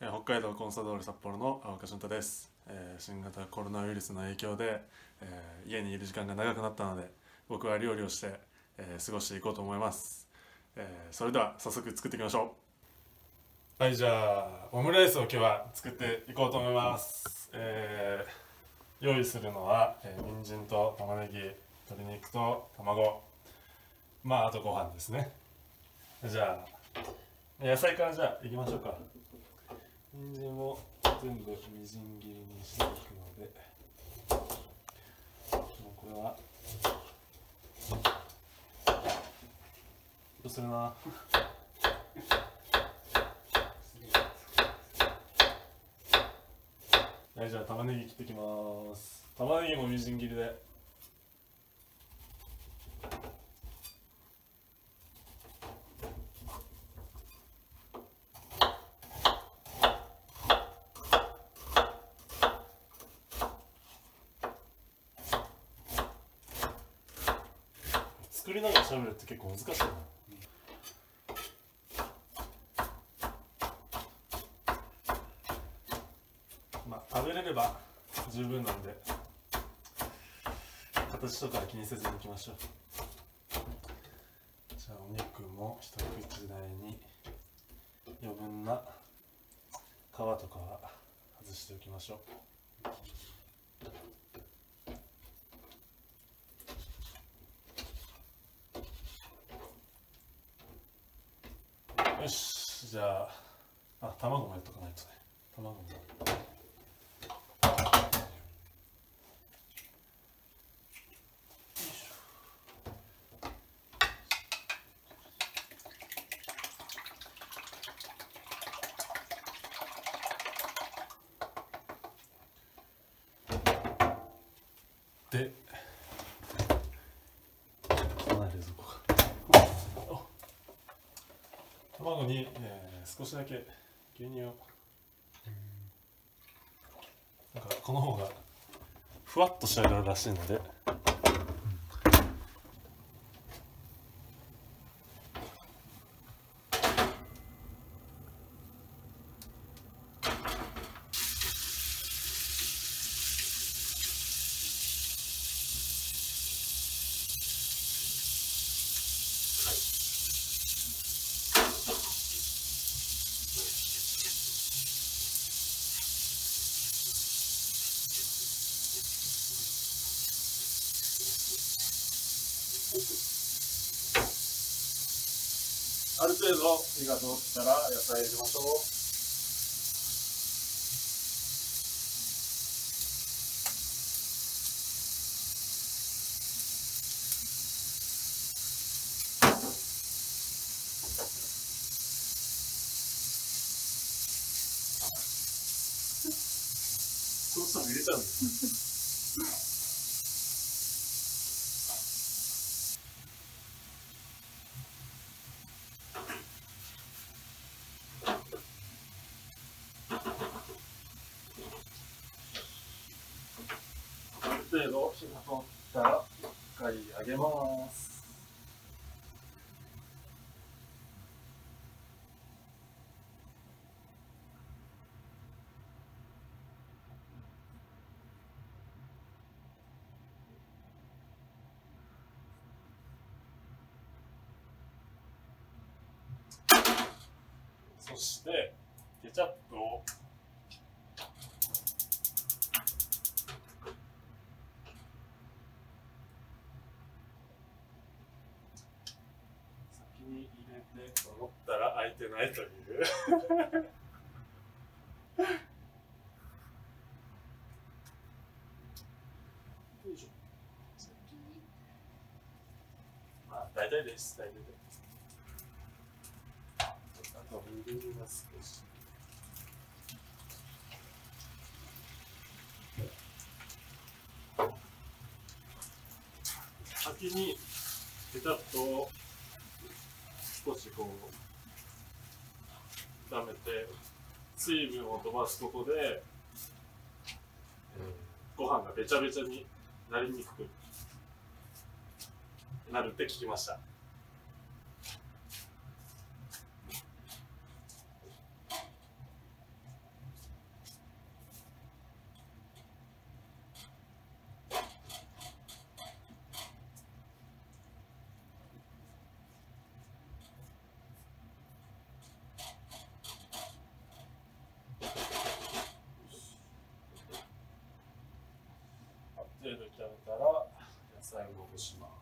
北海道コンサドーレ札幌の青岡俊太です、えー新型コロナウイルスの影響で、えー家にいる時間が長くなったので僕は料理をして、えー過ごしていこうと思います、えそれでは早速作っていきましょう。はいじゃあオムライスを今日は作っていこうと思います、え用意するのは、えー、人参と玉ねぎ鶏肉と卵。まああとご飯ですね。じゃあ野菜からじゃあいきましょうか。人参を全部みじん切りにしていくのでもうこれはどうするな？はいじゃあ玉ねぎ切ってきます。玉ねぎもみじん切りで。作りながら喋るって結構難しいな。まあ食べれれば十分なんで形とか気にせずにいきましょう。じゃあお肉も一口大に余分な皮とかは外しておきましょう。しじゃああ卵もやっとかないとね。卵も。で汚い冷蔵庫がお卵に、えー少しだけ牛乳を。なんかこの方がふわっと仕上がるらしいのである程度火が通ったら野菜入れましょう。そう。したら入れちゃう。んですある程度火が通ったら一回揚げます。そしてケチャップを先思ったら開いてないという。まあ大体です。大体です。あと水が少し先に。ケチャップを少しこう炒めて水分を飛ばすことで、えーご飯がべちゃべちゃになりにくくなるって聞きました程度炒めたら野菜をほぐします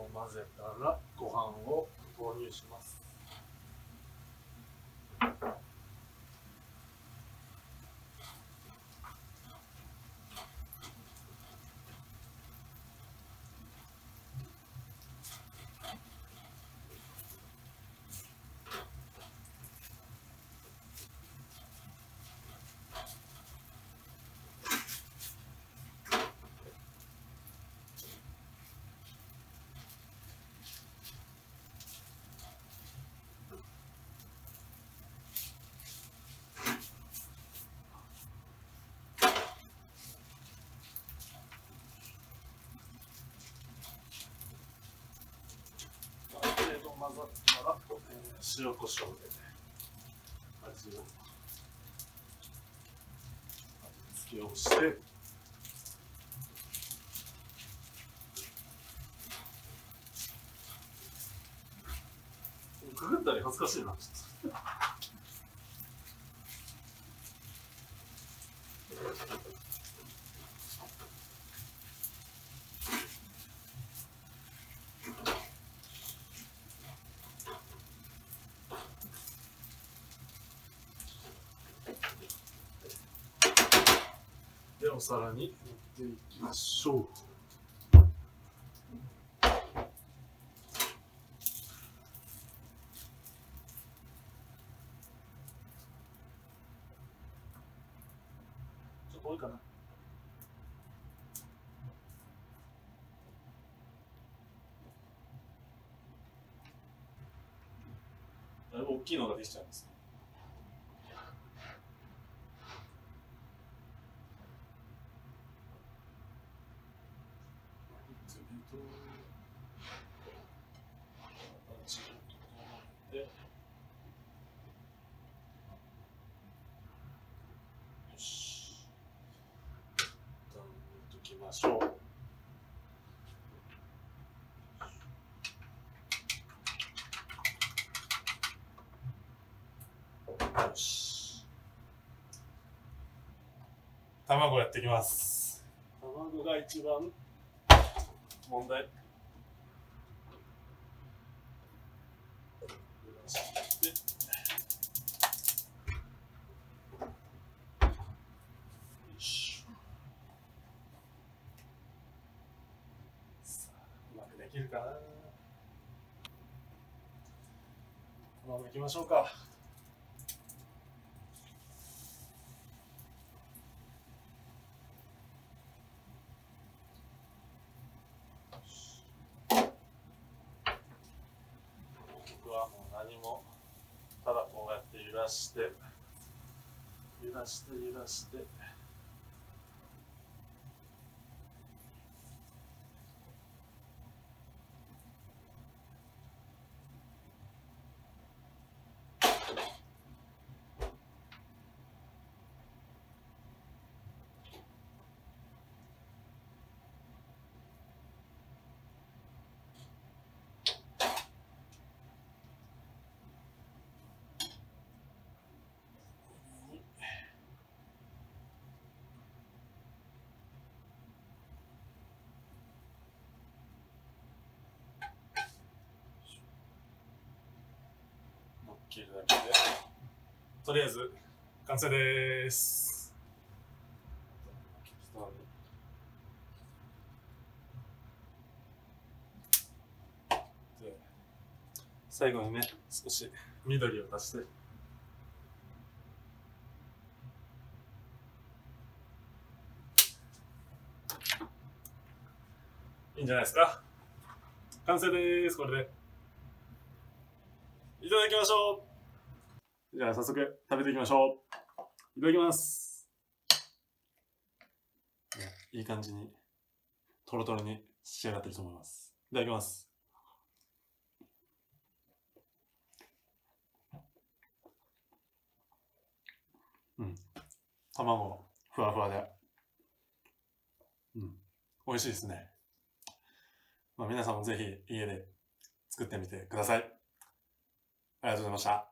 を混ぜたらご飯を投入しますある程度混ざったら、えー塩コショウでね味を味付けをしてくぐったり恥ずかしいなちょお皿に盛っていきましょう。多いかな。だいぶ大きいのができちゃいますねでよし一旦置いときましょう。よし。卵やっていきます。卵が一番問題でよいしょさあうまくできるかなこのままいきましょうか。僕はもう何もただこうやって揺らして揺らして揺らして。乗っけるだけで。とりあえず完成です。で最後にね少し緑を足して。いいんじゃないですか。完成ですこれで。いただきましょう。じゃあ早速食べていきましょう。いただきます。いい感じにトロトロに仕上がってると思います。いただきます。うん。卵ふわふわで。うん。美味しいですね。まあ、皆さんもぜひ家で作ってみてください。ありがとうございました。